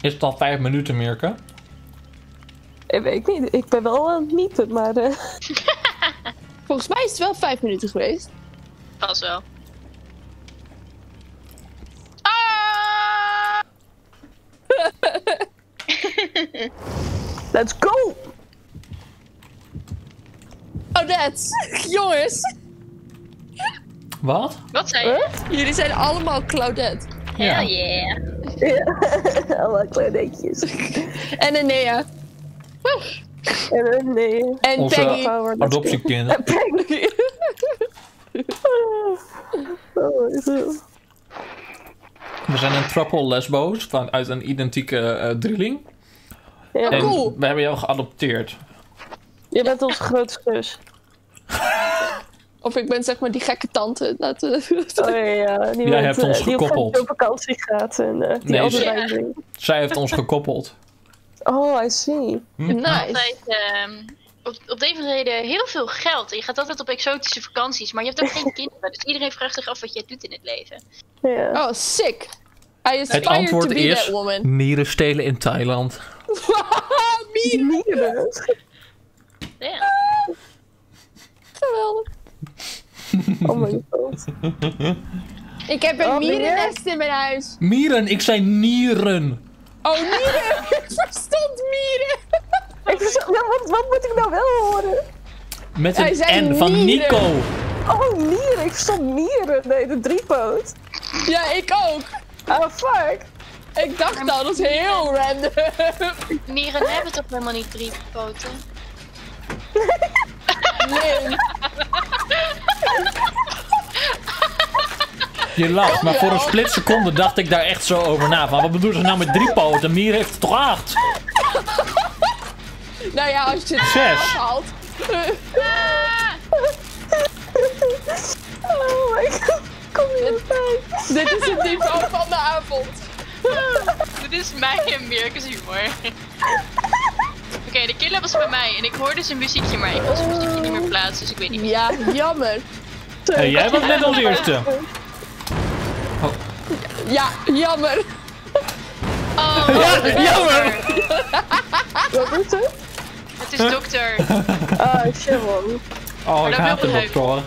Is het al vijf minuten, Mirke? Ik weet niet. Ik ben wel aan het niepen, maar... eh, Volgens mij is het wel vijf minuten geweest. Pas wel. Ah! Let's go! Oh, that's. Jongens, Wat? Wat zei je? jullie zijn allemaal Claudette. Hell yeah. Allemaal klein En Enea. En een nee. En Onze Peggy. Adoptiekind. Oh. We zijn een triple lesbo's vanuit een identieke drieling. Ja. En cool. we hebben jou geadopteerd. Je bent onze grote zus. Of ik ben zeg maar die gekke tante. Dat, eh, Oh ja, ja. Die Jij met, hebt ons eh, die op- gekoppeld. op vakantie gaat en eh, die Nee. Zij heeft ons gekoppeld. Oh, I see. nice. Altijd, ehm, op, op de een of andere reden heel veel geld. En je gaat altijd op exotische vakanties, maar je hebt ook geen kinderen. Dus iedereen vraagt zich af wat jij doet in het leven. Ja. Oh, sick. I Het antwoord to be is that woman. mieren stelen in Thailand. Mieren. Mieren. Ja. Geweldig. Oh my god. Ik heb een Oh, mierennest in mijn huis. Mieren, ik zei nieren. Oh, mieren. ik verstond mieren. Ik nou, wat, wat moet ik nou wel horen? Met Hij een zei N van mieren. Nico. Oh, mieren. Ik verstond mieren. Nee, de driepoot. Ja, ik ook. Oh, fuck. Ik dacht al, dat is heel random. Mieren hebben toch helemaal niet drie poten? Nee. Je lacht, maar voor een split seconde dacht ik daar echt zo over na. Van, wat bedoelen ze nou met drie poten? Mier heeft er toch acht? Nou ja, als je het Zes. afhaalt. Oh my god. Kom hier bij. Dit is het niveau van de avond. Dit is mijn en Mirke's humor. Oké, de killer was bij mij en ik hoorde zijn muziekje, maar ik kon zijn muziekje niet meer plaatsen, dus ik weet niet meer. Ja, jammer. Hey, jij was net als eerste. Ja, jammer. Oh, Jammer! Wat is het? het is dokter. Ah, shit man. Oh, ik dat haat de dokter.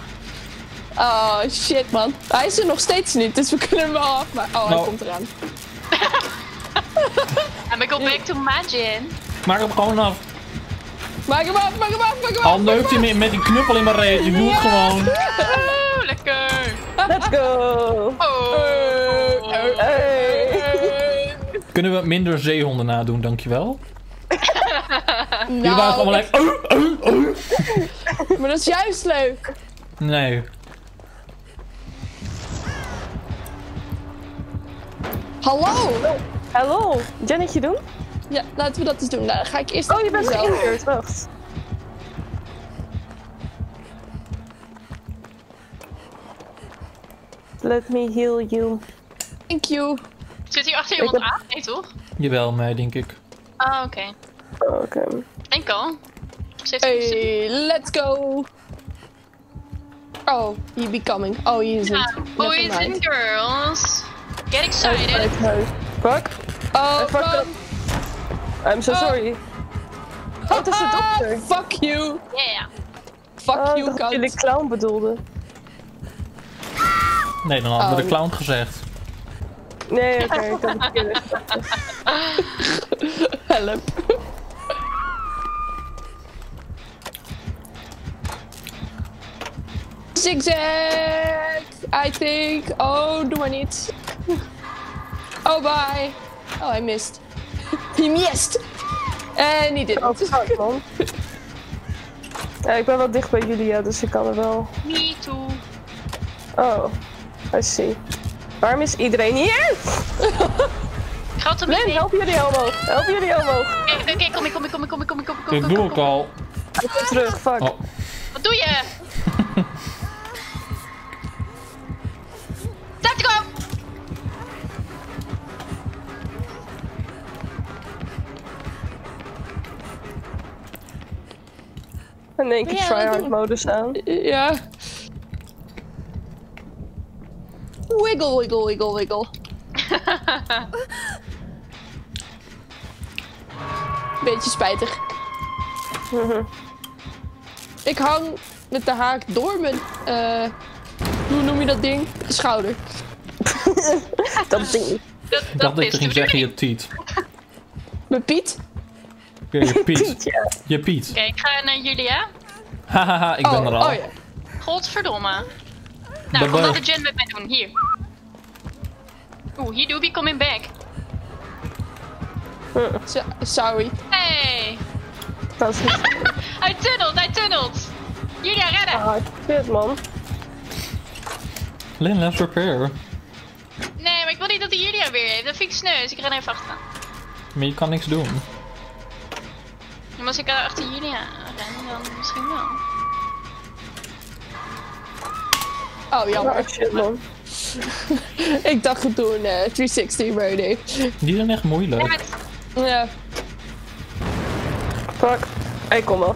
Oh, shit man. Hij is er nog steeds niet, dus we kunnen hem wel af. Maar... Oh, hij Nou. komt eraan. En we go back to Majin. Maak hem gewoon af. Maak hem af, maak hem af, maak hem af. Al neukt hij me met die knuppel in mijn reet. Ik doe het gewoon. Oh, lekker. Let's go. Oh. Kunnen we minder zeehonden nadoen, dankjewel? Jullie waren Nou, allemaal like... "Oh, oh, oh." maar dat is juist leuk. Nee. Hallo. Hallo. Jannetje doen? Ja, laten we dat eens doen. Nou, dan ga ik eerst Oh, je bent geïnjured. Wacht. Let me heal you. Thank you. Zit hier achter iemand aan? Nee, toch? Jawel, mij denk ik. Ah, oké. Oh, Oké. Enkel. Hey, let's go. Oh, he be coming. Oh, he isn't. Ja, boys mind. and girls. Get Oh, excited. Fuck. Oh, fuck. I'm so Oh. sorry. Oh, het is de Ah, dokter. fuck you. Yeah. Fuck Oh, ik you, dacht dat jullie clown bedoelden. Nee, dan hadden we de Oh. clown gezegd. Nee, oké, ik had het Help. Zigzag, I think. Oh, doe maar niet. Oh, bye. Oh, hij mist. Hij mist. En hij dit. Oh, fuck, man. Ja, ik ben wel dicht bij Julia, dus ik kan er wel... Me too. Oh, I see. Waarom is iedereen hier? Gaat hem Len, niet. help jullie omhoog. Help jullie omhoog. Oké, oké, kom, ik, kom, ik, kom, ik, kom, ik, kom, ik, kom, ik, kom, Ik kom, doe het al. Ik ben terug, fuck. Oh. Wat doe je? Tactico! In één keer tryhard modus aan. Ja. Wiggle, wiggle, wiggle, wiggle. Beetje spijtig. Ik hang met de haak door mijn, eh, hoe noem je dat ding? Schouder. Dat ding. Dat, Ik dacht dat is je de ging zeggen je tiet. Mijn Piet. Ja, je Piet. Ja. Je Piet. Oké, ik ga naar Julia. Hahaha, ik ben oh, er al. oh ja. Godverdomme. Nou, kom dat de gen met mij doen. Hier. Oeh, hier doe ik coming back. So- sorry. Hey! Dat is niet Hij tunnelt, hij tunnelt! Julia, redden! ah, shit, man. Lin, let's repair. Nee, maar ik wil niet dat hij Julia weer heeft. Dat vind ik sneu, dus ik ren even achteraan. Maar je kan niks doen. Ja, maar als ik achter Julia ren, dan misschien wel. Oh, jammer. Shit, man. Ik dacht het toen eh 360 ready. Die zijn echt moeilijk. Ja, Ja. Fuck. Ik kom wel.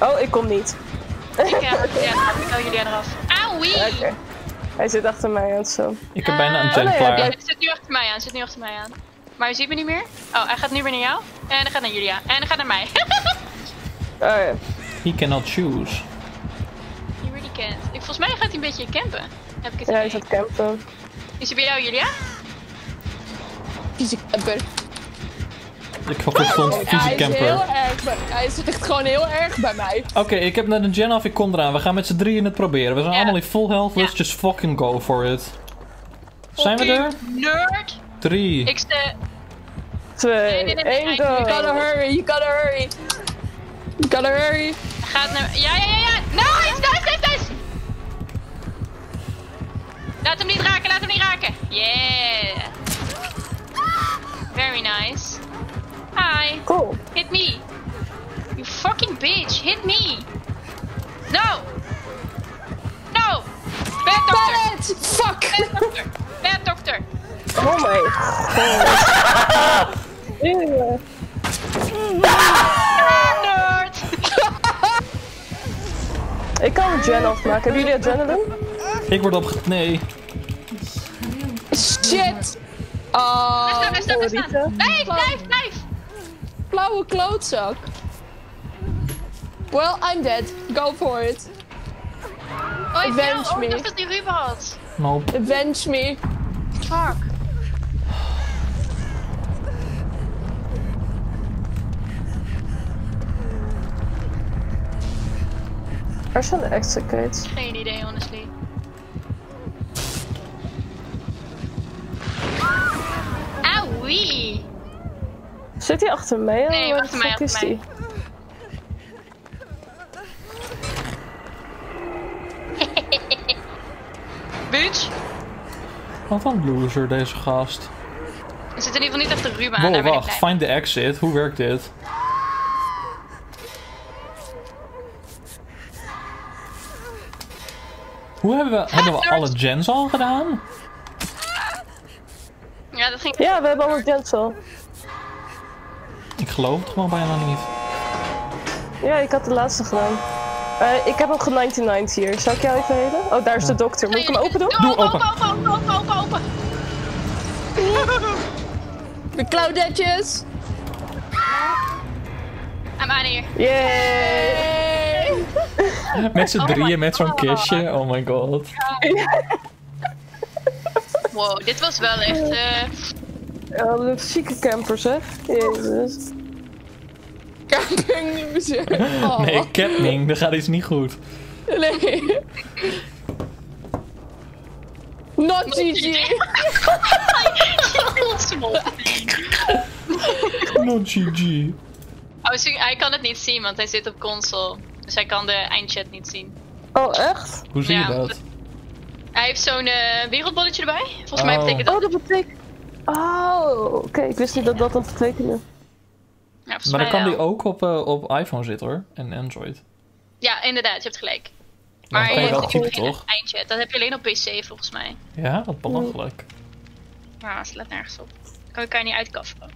Oh, ik kom niet. ik, ja, ja, ik hou Julia eraf. Auwie! Oké. Hij zit achter mij aan zo. Ik heb bijna een Eh, gen oh nee, Hij zit nu achter mij aan, hij zit nu achter mij aan. Maar hij ziet me niet meer. Oh, hij gaat nu weer naar jou. En hij gaat naar Julia. En hij gaat naar mij. Oh ja. He cannot choose. He really can't. Volgens mij gaat hij een beetje campen. Heb ik het Ja, hij zit campen. Is hij bij jou, Julia? Vieze camper. Ik verstond hij vieze is heel camper. erg bij, Hij zit echt gewoon heel erg bij mij. Oké, ik heb net een gen af, ik kom eraan. We gaan met z'n drieën het proberen. We zijn Ja. allemaal in full health, let's Ja. just fucking go for it. Zijn we er? Nerd! Drie. Ik sta... Twee, Nee, nee, nee, hij- go. You gotta hurry, you gotta hurry. You gotta hurry. Gaat naar... Ja, ja, ja, ja! Nice, nice, nice, nice! Laat hem niet raken, laat hem niet raken! Yeah! Very nice. Hi, Cool. hit me! You fucking bitch, hit me! No! No! Bad doctor! Bad! Fuck! Bad doctor! Bad doctor! Oh my god. Ik kan een gen afmaken. Hebben jullie adrenaline? Ik word opge... Nee. Shit! Oh, Daar staan, daar staan, daar! Blijf, blijf, blijf! flauwe klootzak. Well, I'm dead. Go for it. Oh, ik Avenge viel. Oh, me. ik dacht dat die Ruben had. Nope. Avenge me. Fuck. Waar zijn de extricates? Geen idee, honestly. Zit hij achter mij? Nee, Waar achter mij, fuck is achter mij. Bitch! Wat een loser, deze gast. Er zit in ieder geval niet achter Ruben aan. Wow, daar ben ik wacht. blij Find the exit. Hoe werkt dit? Hoe hebben we, hebben we alle gens al gedaan? Ja, dat ging... Ja, we hebben alle gens al. Ik geloof het gewoon bijna niet. Ja, ik had de laatste gedaan. Eh, ik heb nog een 99 hier. Zal ik jou even helen? Oh, daar is de dokter. Moet ik hem open doen? Doe Doe open, open. open, open, open, open, open. De Claudetjes. I'm out of here. Yay! Met z'n Oh drieën met zo'n kistje. Oh my god. Wow, dit was wel echt... eh Ja, wat een zieke campers, Jezus. Campingmuseum. Oh. Nee, camping. Er gaat iets niet goed. Nee. Not GG. Smol. Not GG. Oh, hij kan het niet zien, want hij zit op console. Dus hij kan de eindchat niet zien. Oh, echt? Hoe zie Ja, je dat? Hij heeft zo'n eh, wereldbolletje erbij. Volgens mij Oh. betekent dat... Oh, dat betekent... Oh, oké. Ik wist niet dat dat dat betekende. Ja, Maar dan kan die ook op, eh, op iPhone zitten hoor. En Android. Ja, inderdaad, je hebt gelijk. Maar dan kan je je wel typen, toch? eindchat. Dat heb je alleen op PC volgens mij. Ja, wat belachelijk. Ja, het slaat nergens op. Kan je elkaar niet uitkaffen.